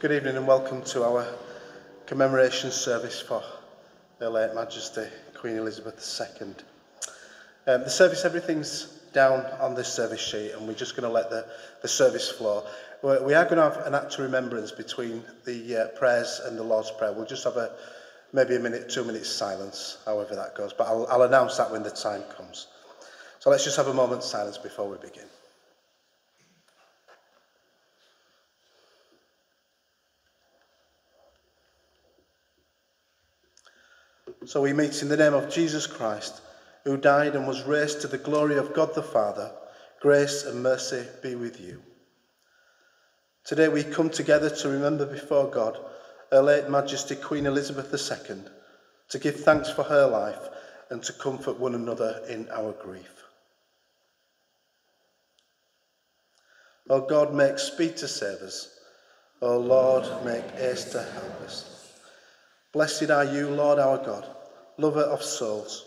Good evening and welcome to our commemoration service for Her late Majesty Queen Elizabeth II. Um, the service, everything's down on this service sheet and we're just going to let the, the service flow. We are going to have an act of remembrance between the uh, prayers and the Lord's Prayer. We'll just have a maybe a minute, two minutes silence, however that goes. But I'll, I'll announce that when the time comes. So let's just have a moment's silence before we begin. So we meet in the name of Jesus Christ, who died and was raised to the glory of God the Father. Grace and mercy be with you. Today we come together to remember before God Her late Majesty Queen Elizabeth II, to give thanks for her life and to comfort one another in our grief. O God, make speed to save us. O Lord, make haste to help us. Blessed are you, Lord our God, lover of souls.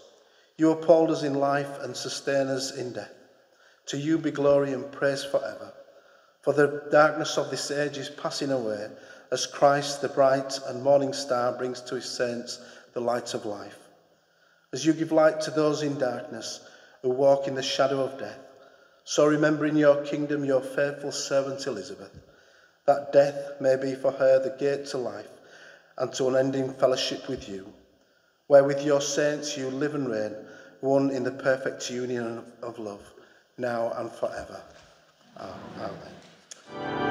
You uphold us in life and sustain us in death. To you be glory and praise forever. For the darkness of this age is passing away, as Christ, the bright and morning star, brings to his saints the light of life. As you give light to those in darkness who walk in the shadow of death, so remember in your kingdom your faithful servant Elizabeth, that death may be for her the gate to life and to unending fellowship with you, where with your saints you live and reign, one in the perfect union of love, now and forever. Amen.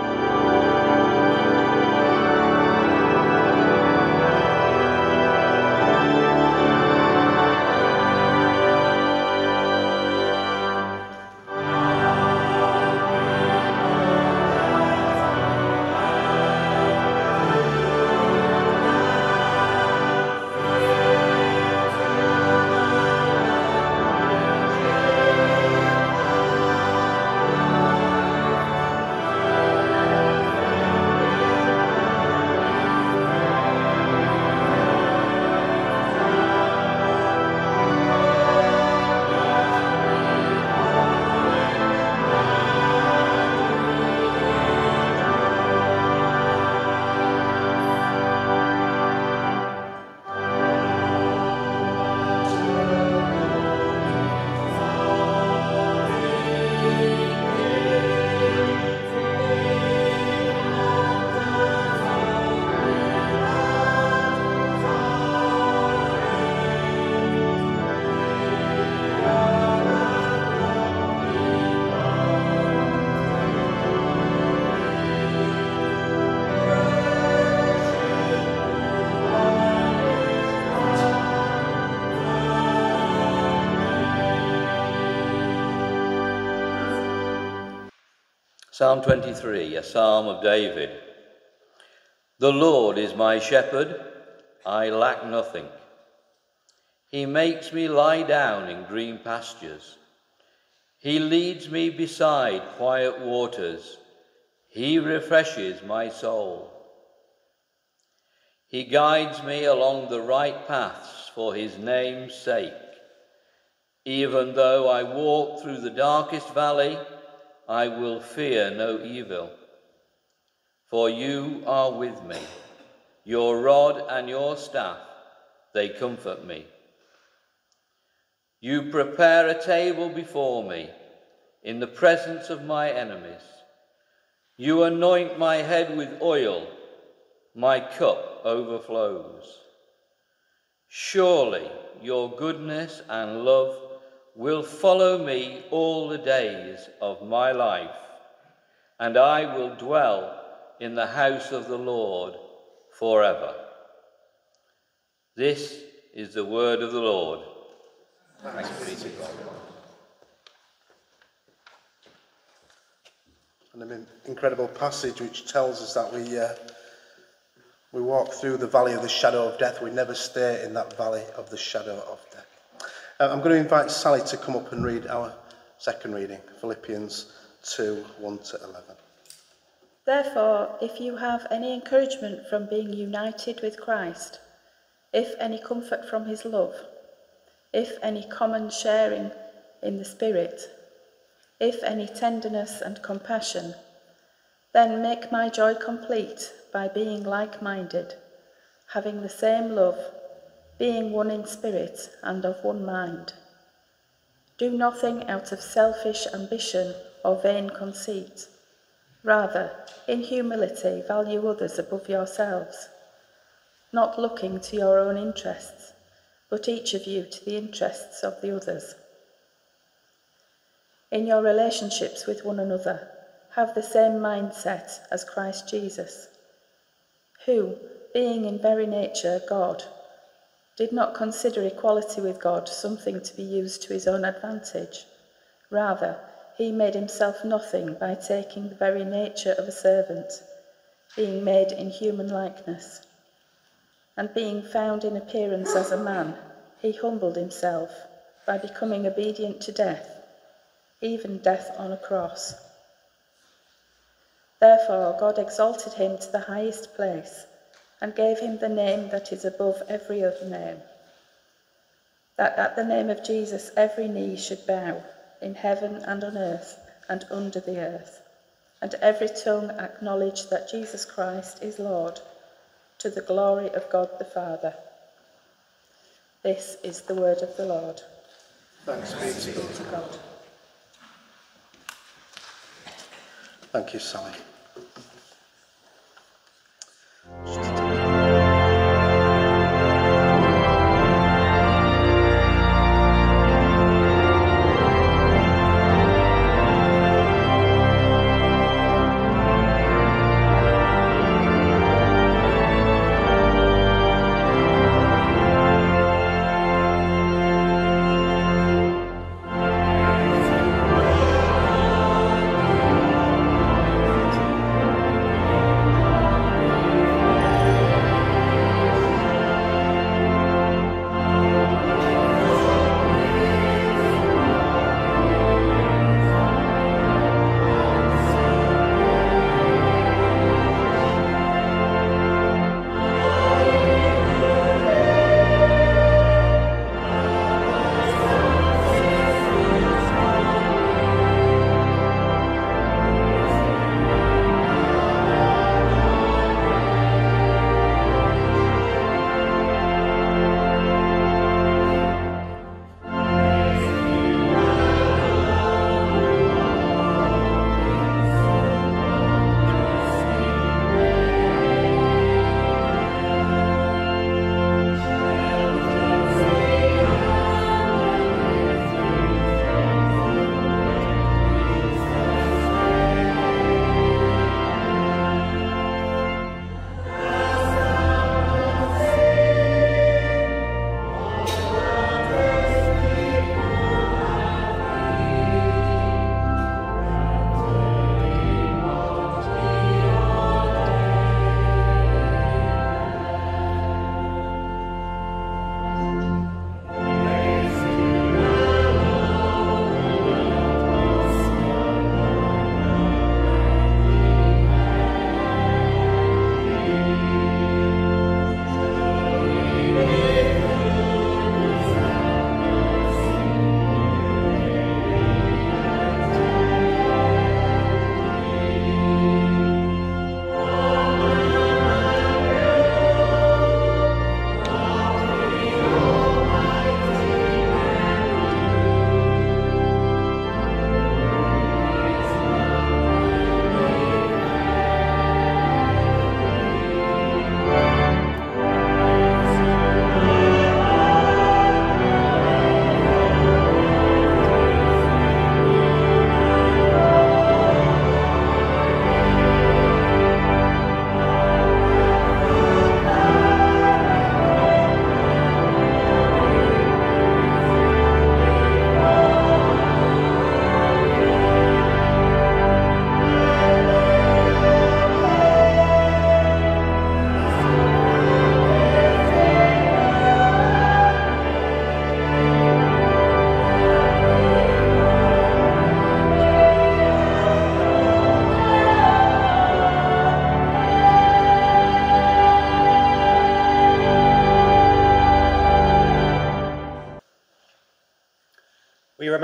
Psalm 23, a psalm of David. The Lord is my shepherd, I lack nothing. He makes me lie down in green pastures. He leads me beside quiet waters. He refreshes my soul. He guides me along the right paths for his name's sake. Even though I walk through the darkest valley, I will fear no evil. For you are with me. Your rod and your staff, they comfort me. You prepare a table before me in the presence of my enemies. You anoint my head with oil, my cup overflows. Surely your goodness and love will follow me all the days of my life, and I will dwell in the house of the Lord forever. This is the word of the Lord. Thanks God. An incredible passage which tells us that we uh, we walk through the valley of the shadow of death. We never stay in that valley of the shadow of. Uh, I'm going to invite Sally to come up and read our second reading, Philippians 2 1 to 11. Therefore, if you have any encouragement from being united with Christ, if any comfort from his love, if any common sharing in the Spirit, if any tenderness and compassion, Then make my joy complete by being like minded, having the same love, being one in spirit and of one mind. Do nothing out of selfish ambition or vain conceit. Rather, in humility, value others above yourselves, not looking to your own interests, but each of you to the interests of the others. In your relationships with one another, have the same mindset as Christ Jesus, who, being in very nature God, did not consider equality with God something to be used to his own advantage. Rather, he made himself nothing by taking the very nature of a servant, being made in human likeness. And being found in appearance as a man, he humbled himself by becoming obedient to death, even death on a cross. Therefore, God exalted him to the highest place and gave him the name that is above every other name. That at the name of Jesus every knee should bow, in heaven and on earth and under the earth, and every tongue acknowledge that Jesus Christ is Lord, to the glory of God the Father. This is the word of the Lord. Thanks be to God. Thank you, Sally.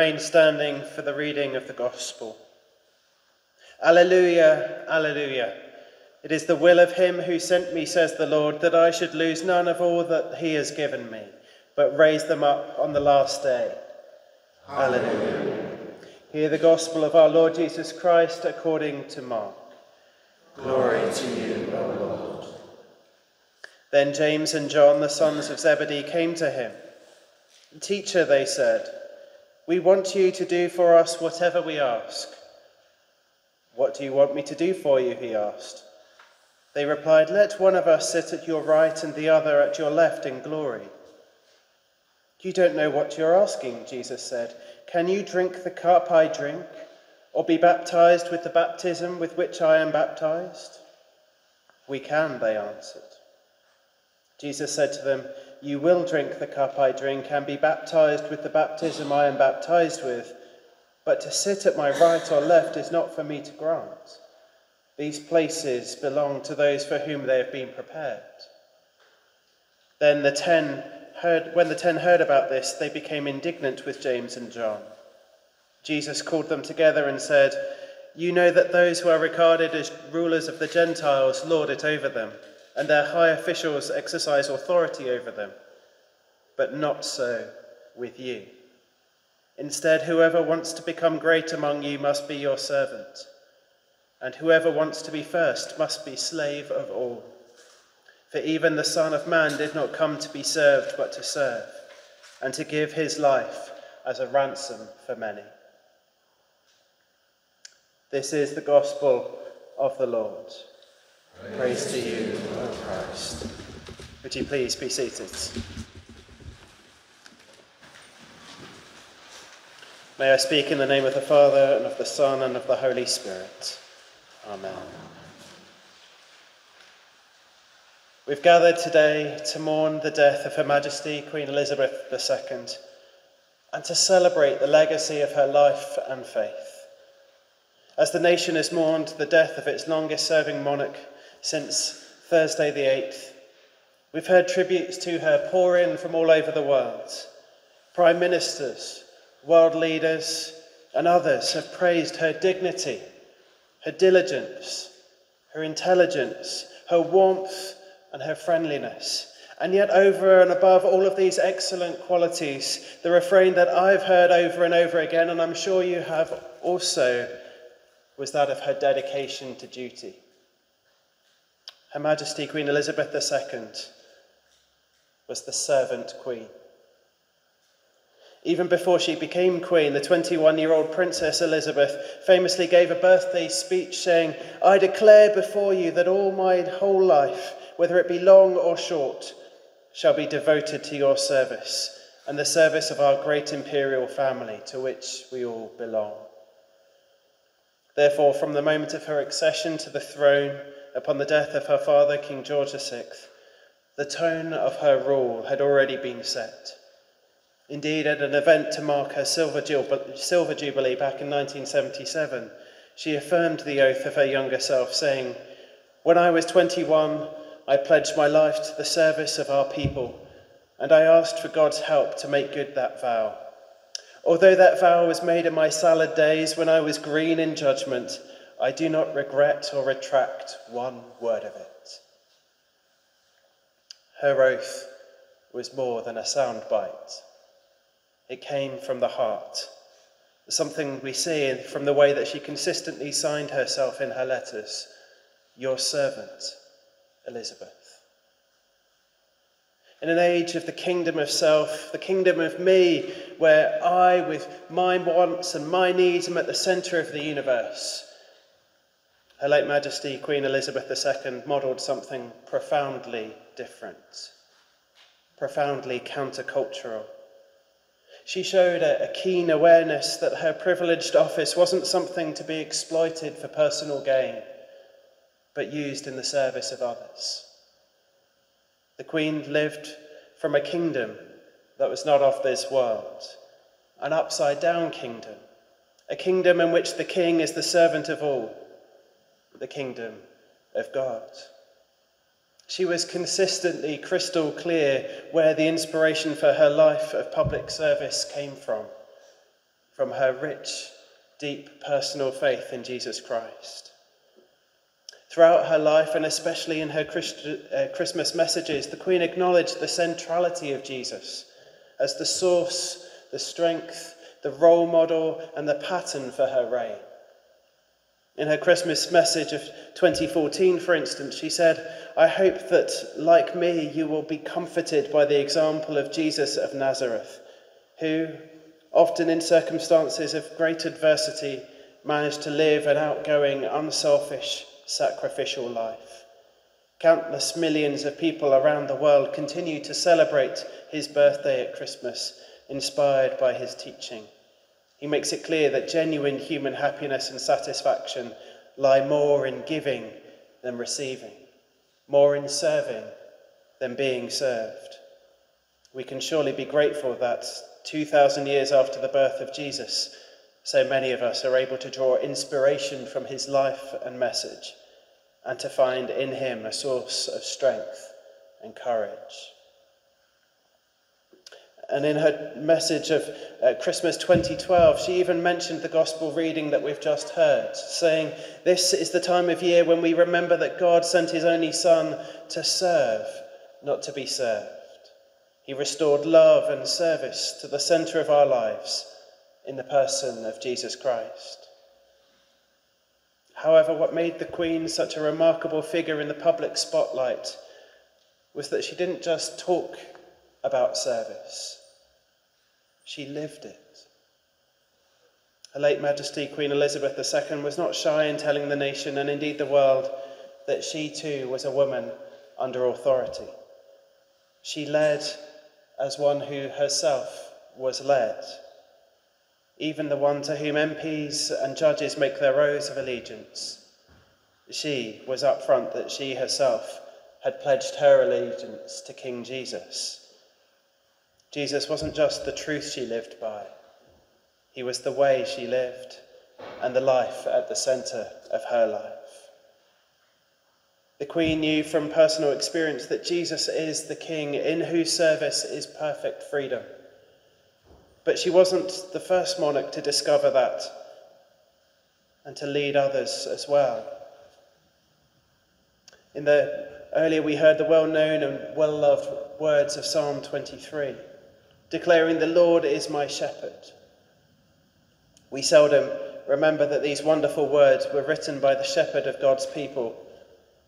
Remain standing for the reading of the Gospel. Alleluia, Alleluia. It is the will of him who sent me, says the Lord, that I should lose none of all that he has given me, but raise them up on the last day. Alleluia. Hear the gospel of our Lord Jesus Christ according to Mark. Glory to you, O Lord. Then James and John, the sons of Zebedee, came to him. Teacher, they said, we want you to do for us whatever we ask. What do you want me to do for you? He asked. They replied, Let one of us sit at your right and the other at your left in glory. You don't know what you're asking, Jesus said. Can you drink the cup I drink, or be baptized with the baptism with which I am baptized? We can, they answered. Jesus said to them, You will drink the cup I drink and be baptized with the baptism I am baptized with, but to sit at my right or left is not for me to grant. These places belong to those for whom they have been prepared. Then the ten heard, when the ten heard about this, they became indignant with James and John. Jesus called them together and said, You know that those who are regarded as rulers of the Gentiles lord it over them and their high officials exercise authority over them. But not so with you. Instead, whoever wants to become great among you must be your servant, and whoever wants to be first must be slave of all. For even the Son of Man did not come to be served, but to serve, and to give his life as a ransom for many. This is the gospel of the Lord. Praise to you, O Christ. Would you please be seated? May I speak in the name of the Father, and of the Son, and of the Holy Spirit. Amen. We've gathered today to mourn the death of Her Majesty Queen Elizabeth II and to celebrate the legacy of her life and faith. As the nation has mourned the death of its longest serving monarch, since Thursday the 8th. We've heard tributes to her pour in from all over the world. Prime ministers, world leaders, and others have praised her dignity, her diligence, her intelligence, her warmth, and her friendliness. And yet, over and above all of these excellent qualities, the refrain that I've heard over and over again, and I'm sure you have also, was that of her dedication to duty. Her Majesty Queen Elizabeth II was the servant queen. Even before she became queen, the 21 year old Princess Elizabeth famously gave a birthday speech saying, I declare before you that all my whole life, whether it be long or short, shall be devoted to your service and the service of our great imperial family to which we all belong. Therefore, from the moment of her accession to the throne, upon the death of her father, King George VI, the tone of her rule had already been set. Indeed, at an event to mark her silver jubilee back in 1977, she affirmed the oath of her younger self, saying, When I was 21, I pledged my life to the service of our people, and I asked for God's help to make good that vow. Although that vow was made in my salad days when I was green in judgment, I do not regret or retract one word of it. Her oath was more than a soundbite. It came from the heart, something we see from the way that she consistently signed herself in her letters Your servant, Elizabeth. In an age of the kingdom of self, the kingdom of me, where I, with my wants and my needs, am at the centre of the universe, her late Majesty Queen Elizabeth II modelled something profoundly different, profoundly countercultural. She showed a, a, keen awareness that her privileged office wasn't something to be exploited for personal gain, but used in the service of others. The Queen lived from a kingdom that was not of this world, an upside down kingdom, a kingdom in which the king is the servant of all the kingdom of God. She was consistently crystal clear where the inspiration for her life of public service came from from her rich deep personal faith in Jesus Christ. Throughout her life, and especially in her uh, Christmas messages, the Queen acknowledged the centrality of Jesus as the source, the strength, the role model, and the pattern for her reign. In her Christmas message of 2014, for instance, she said, I hope that, like me, you will be comforted by the example of Jesus of Nazareth, who, often in circumstances of great adversity, managed to live an outgoing, unselfish, sacrificial life. Countless millions of people around the world continue to celebrate his birthday at Christmas, inspired by his teaching. He makes it clear that genuine human happiness and satisfaction lie more in giving than receiving, more in serving than being served. We can surely be grateful that 2,000 years after the birth of Jesus, so many of us are able to draw inspiration from his life and message and to find in him a source of strength and courage. And in her message of uh, Christmas 2012, she even mentioned the gospel reading that we've just heard, saying, This is the time of year when we remember that God sent his only Son to serve, not to be served. He restored love and service to the centre of our lives in the person of Jesus Christ. However, what made the Queen such a remarkable figure in the public spotlight was that she didn't just talk about service, she lived it. Her late Majesty Queen Elizabeth II was not shy in telling the nation and indeed the world that she too was a woman under authority. She led as one who herself was led, even the one to whom MPs and judges make their oaths of allegiance. She was up front that she herself had pledged her allegiance to King Jesus. Jesus wasn't just the truth she lived by, he was the way she lived and the life at the centre of her life. The Queen knew from personal experience that Jesus is the King in whose service is perfect freedom. But she wasn't the first monarch to discover that and to lead others as well. In the earlier we heard the well-known and well-loved words of Psalm 23, declaring the Lord is my shepherd. We seldom remember that these wonderful words were written by the shepherd of God's people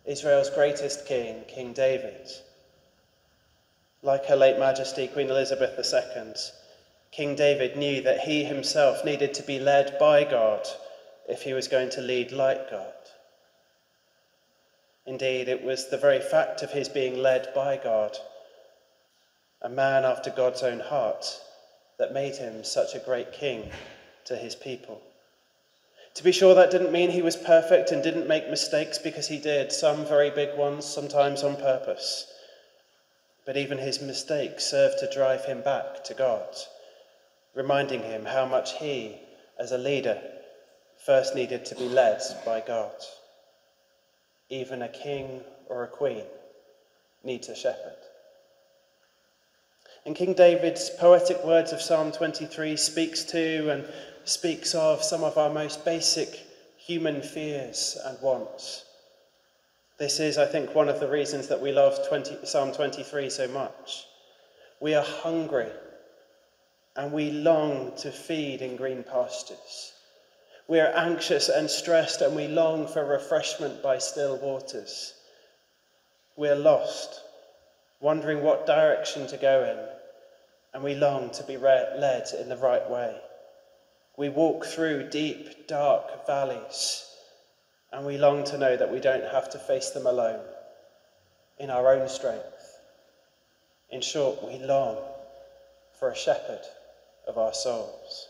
Israel's greatest king, King David. Like her late Majesty, Queen Elizabeth II, King David knew that he himself needed to be led by God if he was going to lead like God. Indeed, it was the very fact of his being led by God, a man after God's own heart, that made him such a great king to his people. To be sure, that didn't mean he was perfect and didn't make mistakes because he did, some very big ones, sometimes on purpose. But even his mistakes served to drive him back to God, reminding him how much he, as a leader, first needed to be led by God. Even a king or a queen needs a shepherd. And King David's poetic words of Psalm 23 speaks to and speaks of some of our most basic human fears and wants. This is, I think, one of the reasons that we love 20, Psalm 23 so much. We are hungry and we long to feed in green pastures. We are anxious and stressed and we long for refreshment by still waters. We are lost, wondering what direction to go in, and we long to be led in the right way. We walk through deep, dark valleys, and we long to know that we don't have to face them alone in our own strength. In short, we long for a shepherd of our souls.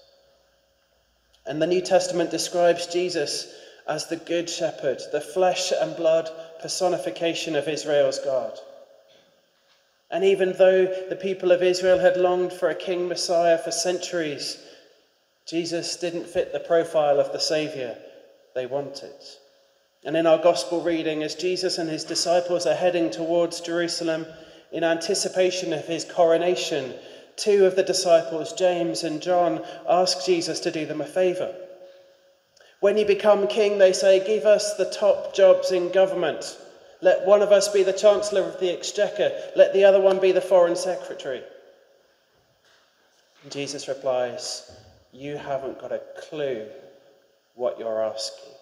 And the New Testament describes Jesus as the Good Shepherd, the flesh and blood personification of Israel's God. And even though the people of Israel had longed for a king Messiah for centuries, Jesus didn't fit the profile of the Saviour they wanted. And in our gospel reading, as Jesus and his disciples are heading towards Jerusalem in anticipation of his coronation, two of the disciples, James and John, ask Jesus to do them a favour. When you become king, they say, give us the top jobs in government. Let one of us be the Chancellor of the Exchequer. Let the other one be the Foreign Secretary. And Jesus replies, You haven't got a clue what you're asking.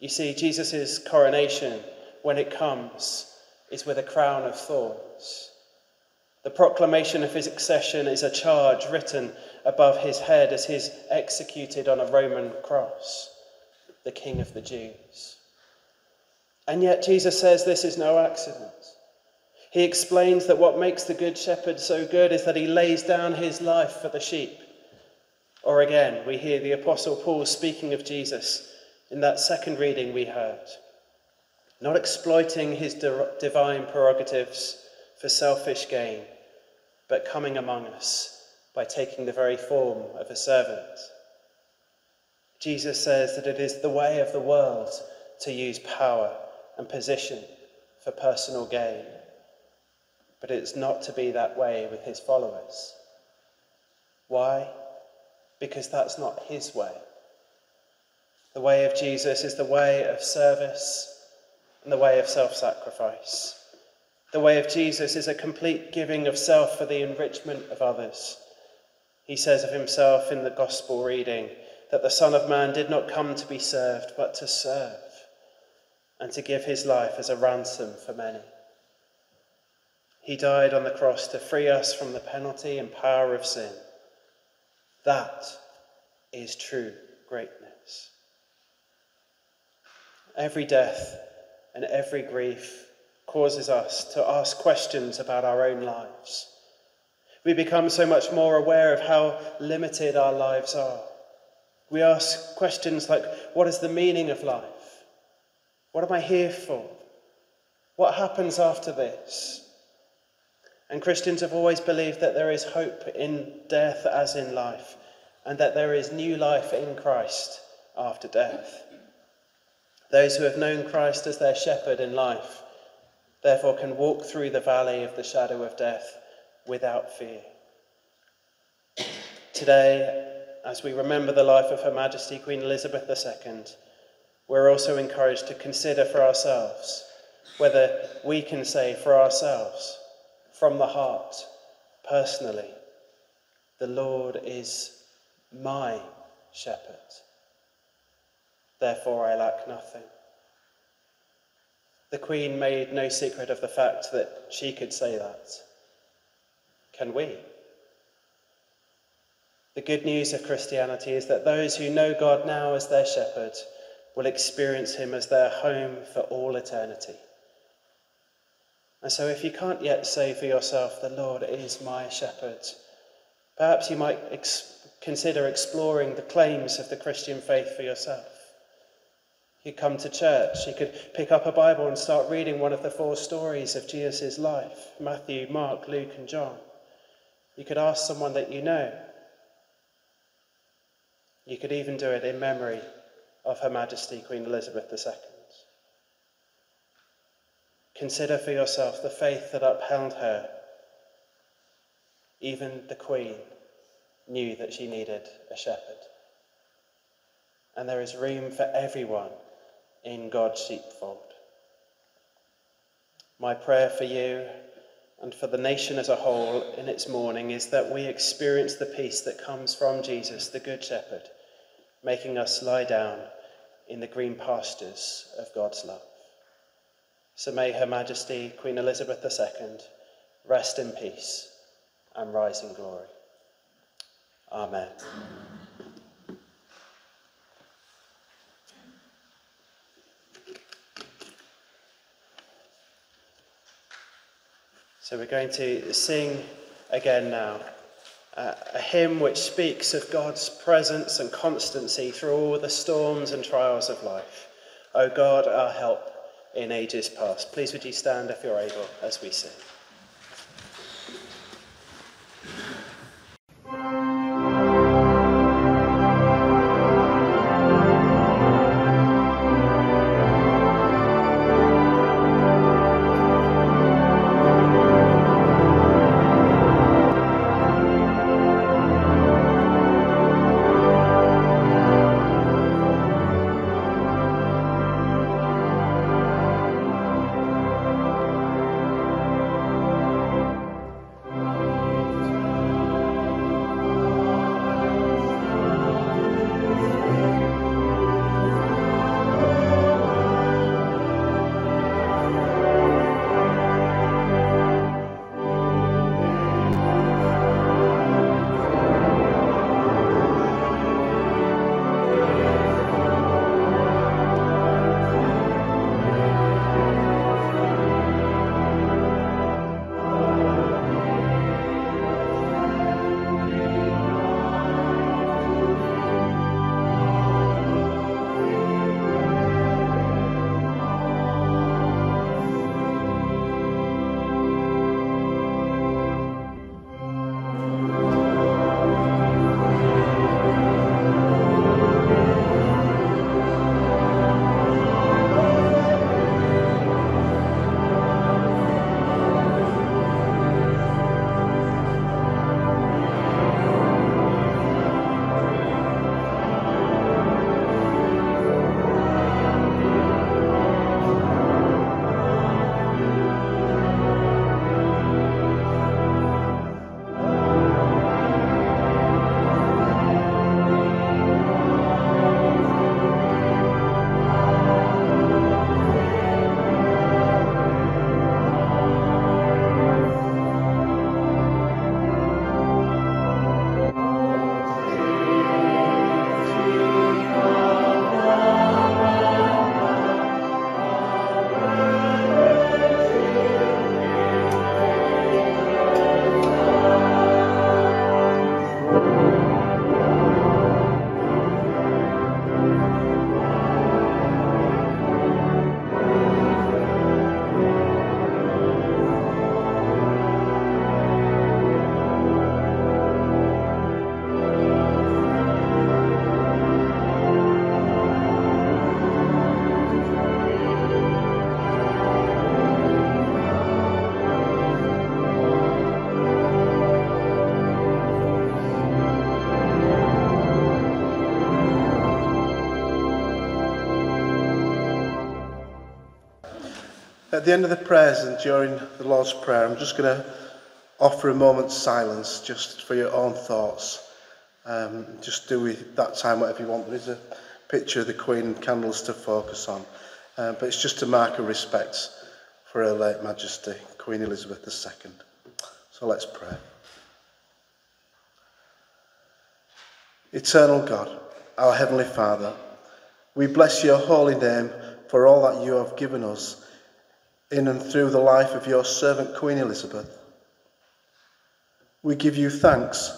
You see, Jesus' coronation, when it comes, is with a crown of thorns. The proclamation of his accession is a charge written above his head as he's executed on a Roman cross, the King of the Jews. And yet Jesus says this is no accident. He explains that what makes the Good Shepherd so good is that he lays down his life for the sheep. Or again, we hear the Apostle Paul speaking of Jesus in that second reading we heard, not exploiting his divine prerogatives for selfish gain, but coming among us by taking the very form of a servant. Jesus says that it is the way of the world to use power and position for personal gain. But it's not to be that way with his followers. Why? Because that's not his way. The way of Jesus is the way of service and the way of self sacrifice. The way of Jesus is a complete giving of self for the enrichment of others. He says of himself in the Gospel reading that the Son of Man did not come to be served, but to serve and to give his life as a ransom for many. He died on the cross to free us from the penalty and power of sin. That is true greatness. Every death and every grief causes us to ask questions about our own lives. We become so much more aware of how limited our lives are. We ask questions like what is the meaning of life? What am I here for? What happens after this? And Christians have always believed that there is hope in death as in life, and that there is new life in Christ after death. Those who have known Christ as their shepherd in life, therefore, can walk through the valley of the shadow of death without fear. Today, as we remember the life of Her Majesty Queen Elizabeth II, we're also encouraged to consider for ourselves whether we can say for ourselves, from the heart, personally, the Lord is my shepherd. Therefore, I lack nothing. The Queen made no secret of the fact that she could say that. Can we? The good news of Christianity is that those who know God now as their shepherd will experience him as their home for all eternity. And so, if you can't yet say for yourself, The Lord is my shepherd, perhaps you might ex- consider exploring the claims of the Christian faith for yourself. You come to church, you could pick up a Bible and start reading one of the four stories of Jesus' life Matthew, Mark, Luke, and John. You could ask someone that you know. You could even do it in memory of Her Majesty Queen Elizabeth II. Consider for yourself the faith that upheld her. Even the Queen knew that she needed a shepherd. And there is room for everyone in God's sheepfold. My prayer for you and for the nation as a whole in its mourning is that we experience the peace that comes from Jesus, the Good Shepherd, making us lie down in the green pastures of God's love. So may Her Majesty Queen Elizabeth II rest in peace and rise in glory. Amen. So we're going to sing again now a hymn which speaks of God's presence and constancy through all the storms and trials of life. O God, our help in ages past. Please would you stand if you're able as we sing. At the end of the prayers and during the Lord's Prayer, I'm just going to offer a moment's silence just for your own thoughts. Um, just do with that time whatever you want. There is a picture of the Queen and candles to focus on. Uh, but it's just to mark a respect for Her late Majesty, Queen Elizabeth II. So let's pray. Eternal God, our Heavenly Father, we bless your holy name for all that you have given us in and through the life of your servant Queen Elizabeth. We give you thanks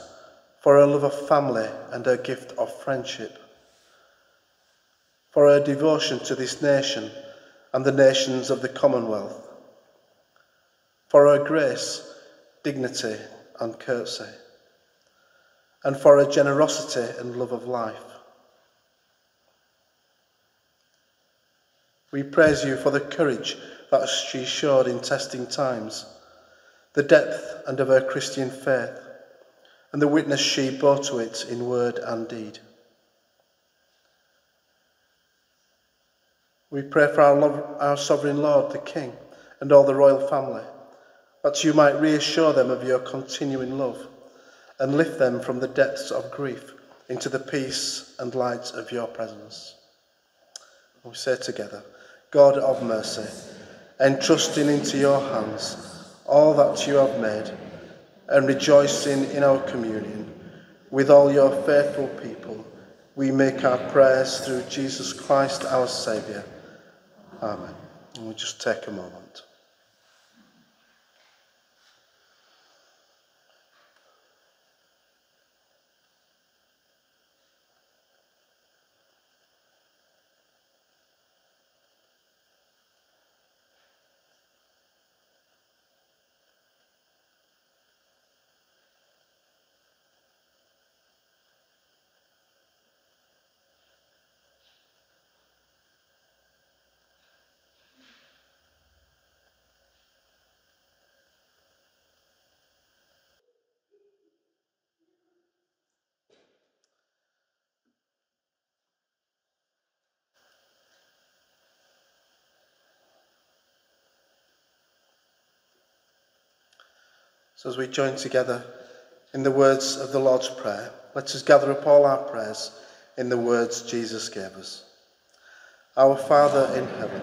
for her love of family and her gift of friendship, for her devotion to this nation and the nations of the Commonwealth, for her grace, dignity, and courtesy, and for her generosity and love of life. We praise you for the courage that she showed in testing times, the depth and of her Christian faith, and the witness she bore to it in word and deed. We pray for our, our sovereign Lord, the King, and all the royal family, that you might reassure them of your continuing love and lift them from the depths of grief into the peace and light of your presence. We say together, God of mercy, entrusting into your hands all that you have made, and rejoicing in our communion with all your faithful people, we make our prayers through Jesus Christ our Saviour. Amen. And we'll just take a moment. So as we join together in the words of the Lord's Prayer, let us gather up all our prayers in the words Jesus gave us. Our Father in heaven,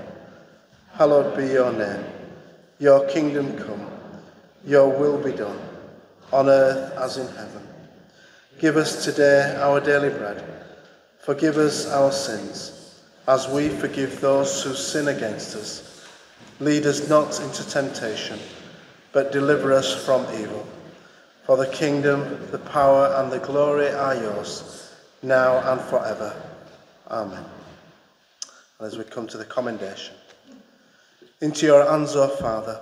hallowed be your name. Your kingdom come, your will be done, on earth as in heaven. Give us today our daily bread. Forgive us our sins, as we forgive those who sin against us. Lead us not into temptation but deliver us from evil. For the kingdom, the power, and the glory are yours, now and forever. Amen. And as we come to the commendation, into your hands, O Father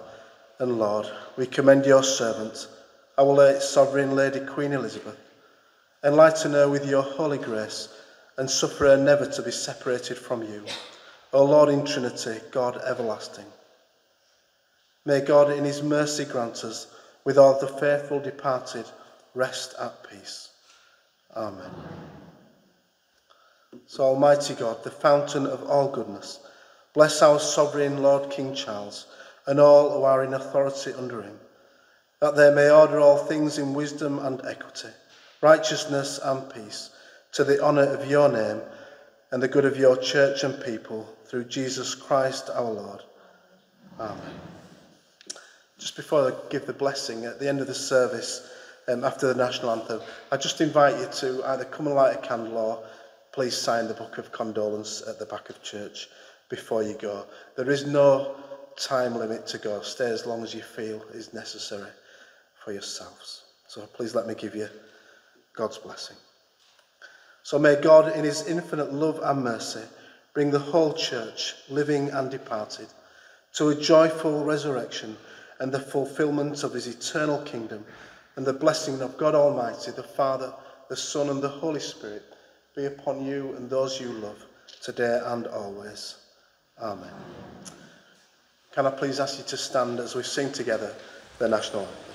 and Lord, we commend your servant, our late sovereign Lady Queen Elizabeth. Enlighten her with your holy grace and suffer her never to be separated from you. O Lord in Trinity, God everlasting. May God in his mercy grant us, with all the faithful departed, rest at peace. Amen. So, Almighty God, the fountain of all goodness, bless our sovereign Lord King Charles and all who are in authority under him, that they may order all things in wisdom and equity, righteousness and peace, to the honour of your name and the good of your church and people, through Jesus Christ our Lord. Amen just before I give the blessing at the end of the service, um, after the national anthem, I just invite you to either come and light a candle or please sign the book of condolence at the back of church before you go. There is no time limit to go. Stay as long as you feel is necessary for yourselves. So please let me give you God's blessing. So may God, in his infinite love and mercy, bring the whole church, living and departed, to a joyful resurrection and the fulfillment of his eternal kingdom, and the blessing of God Almighty, the Father, the Son, and the Holy Spirit be upon you and those you love, today and always. Amen. Can I please ask you to stand as we sing together the national anthem?